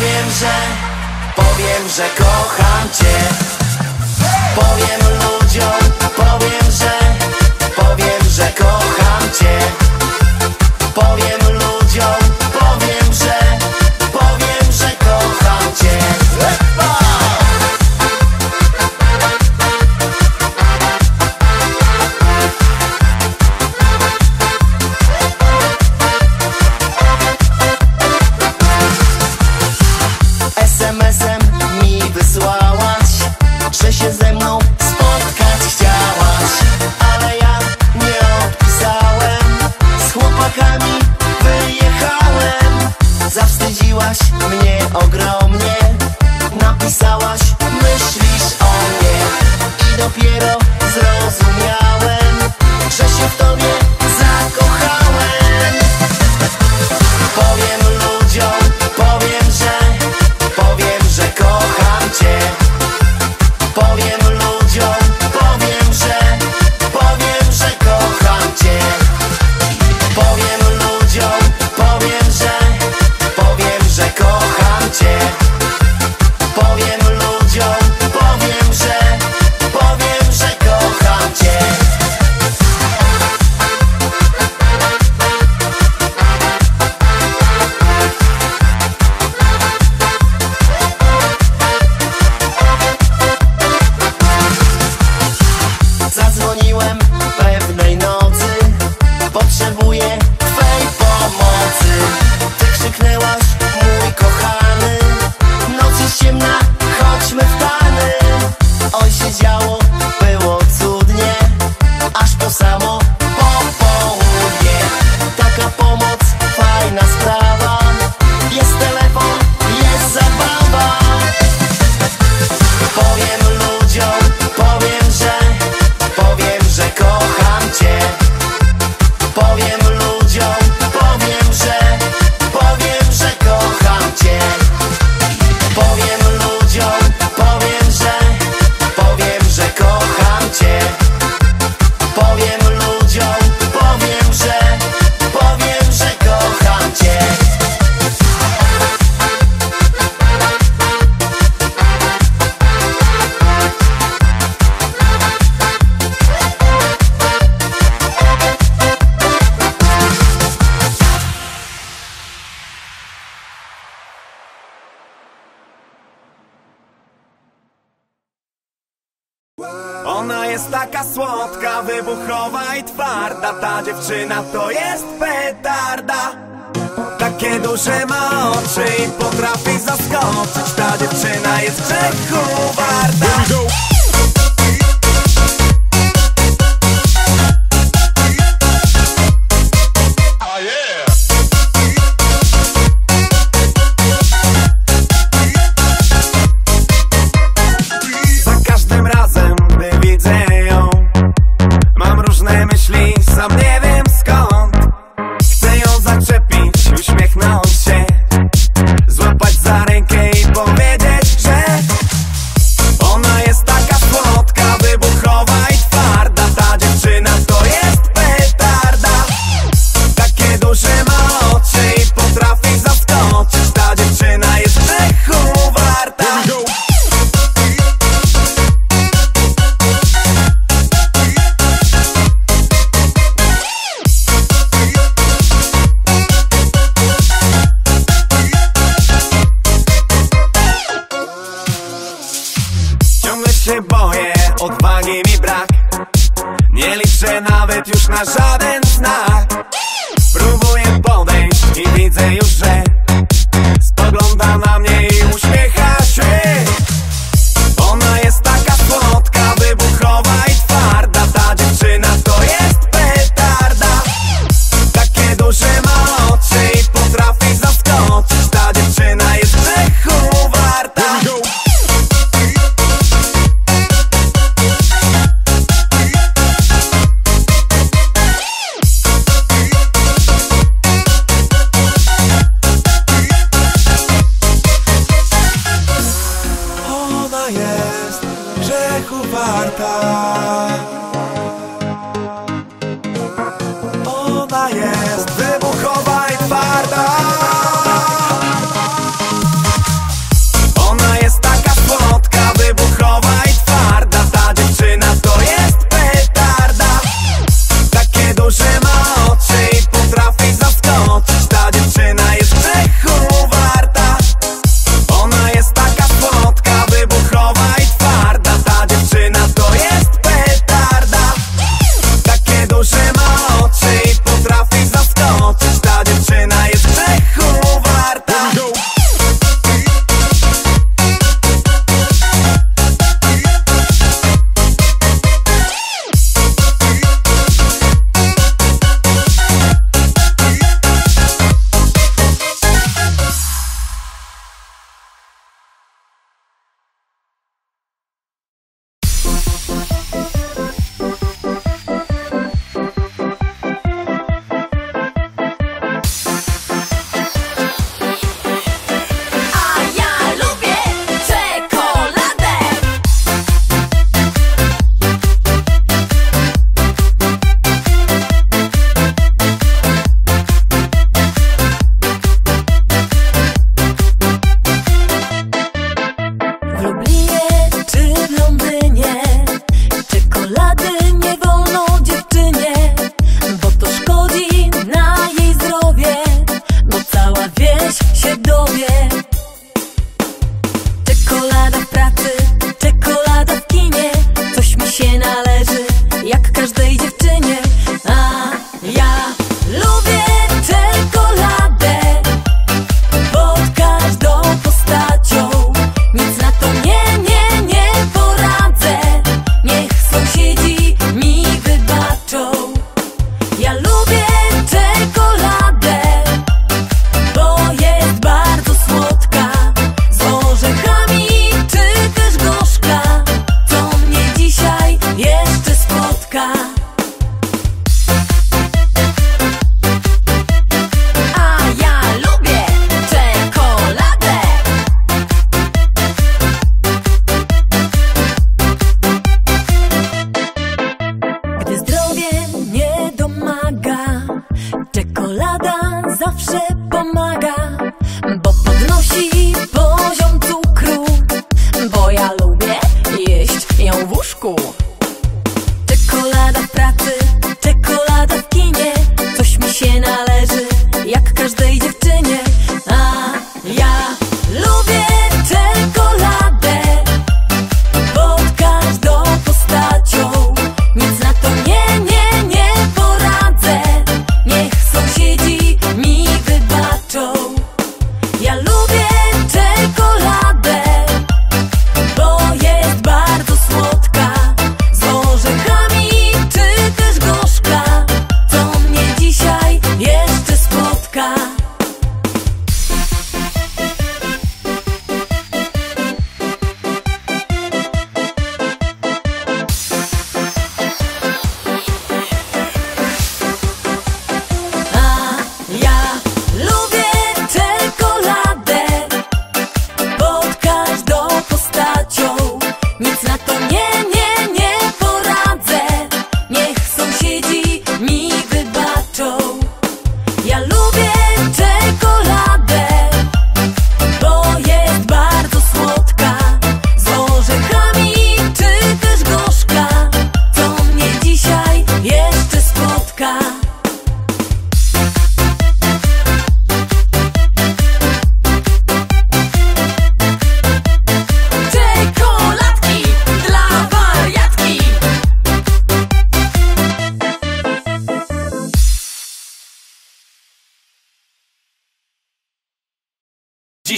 Powiem, że, powiem, że kocham cię. Powiem ludziom, powiem, że, powiem, że kocham cię. Powiem ludziom SMS-em mi wysłał Ta dziewczyna to jest petarda. Takie duże ma oczy i potrafi zaskoczyć. Ta dziewczyna jest czechu warta. nawet już na żaden znak. Próbuję podejść i widzę już, że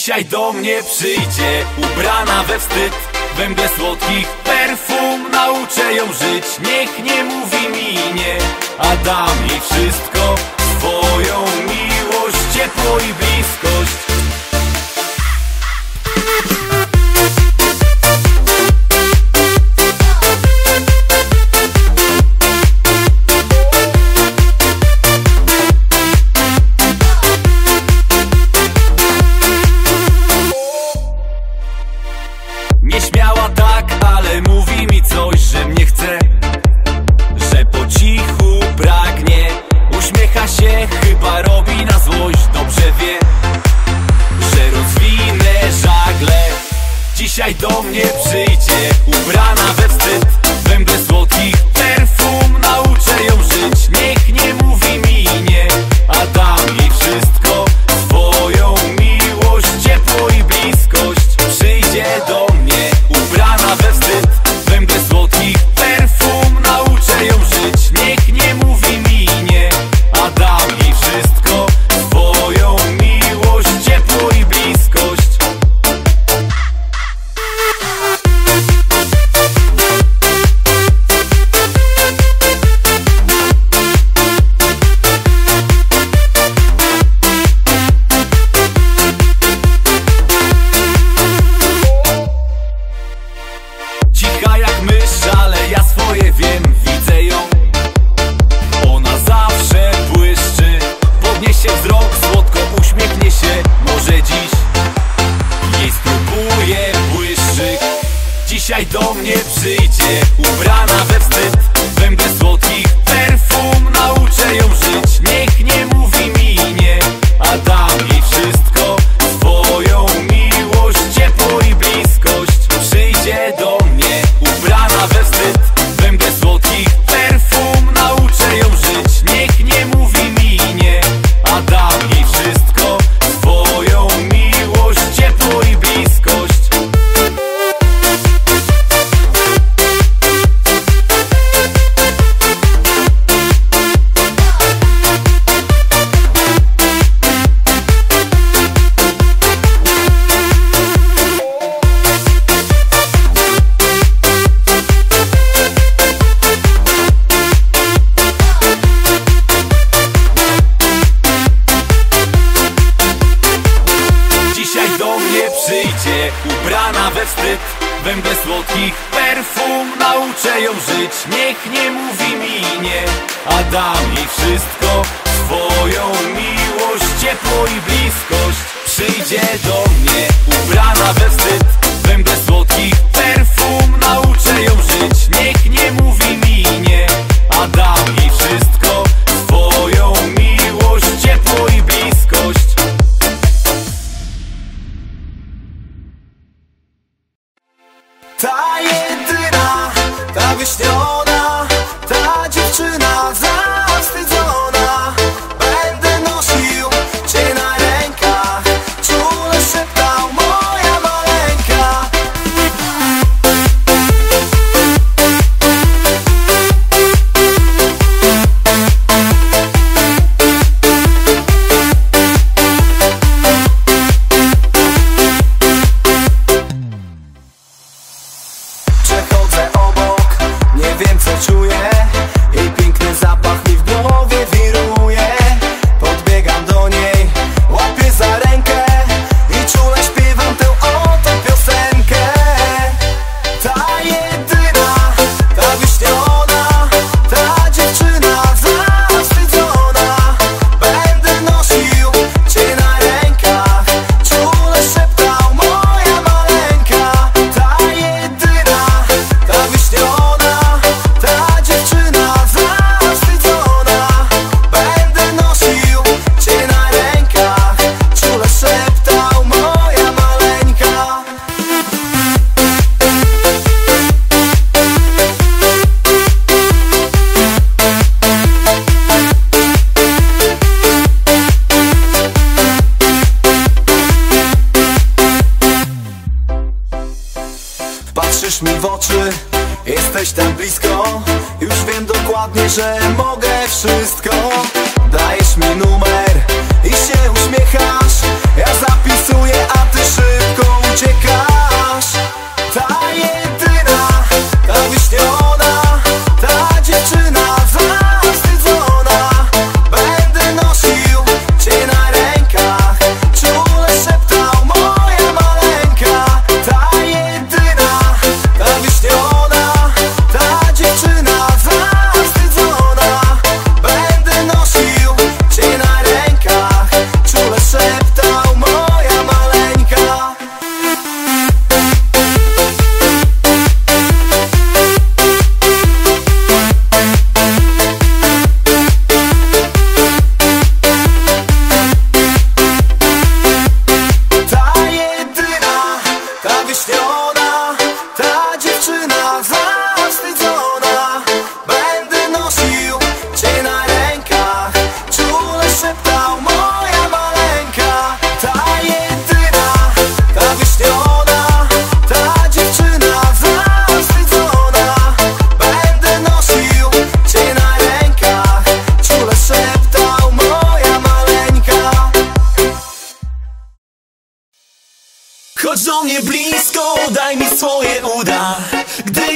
Dzisiaj do mnie przyjdzie ubrana we wstyd. Węgle słodkich perfum Nauczę ją żyć, niech nie mówi mi nie A dam jej wszystko, swoją miłość Ciepło i bliskość. ubrana we wstyd. Węgle słodkich perfum Nauczę ją żyć, niech nie mówi mi nie A dam jej wszystko. Swoją miłość, ciepło i bliskość. Przyjdzie do mnie ubrana we wstyd. Węgle słodkich perfum Nauczę ją żyć, niech nie mówi mi nie A dam jej wszystko. we still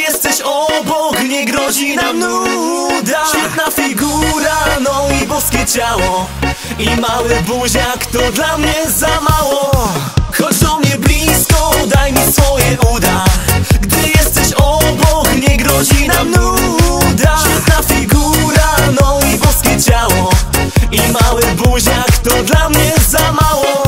jesteś obok, nie grozi nam nuda. Świetna figura, no i boskie ciało. I mały buziak to dla mnie za mało. Chodź do mnie blisko, daj mi swoje uda. Gdy jesteś obok, nie grozi nam nuda. Świetna figura, no i boskie ciało. I mały buziak to dla mnie za mało.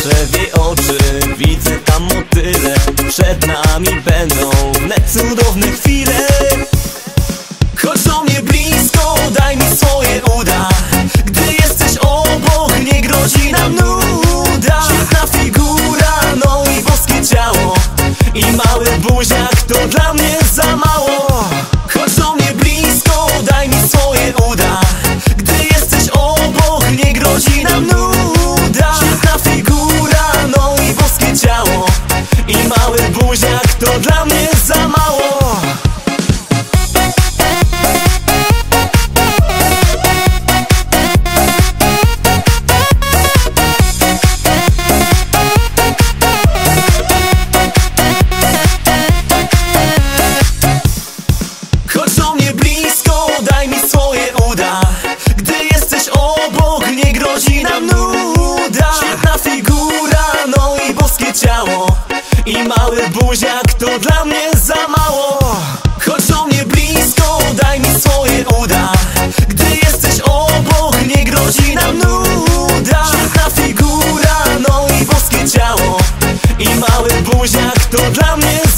se To dla mnie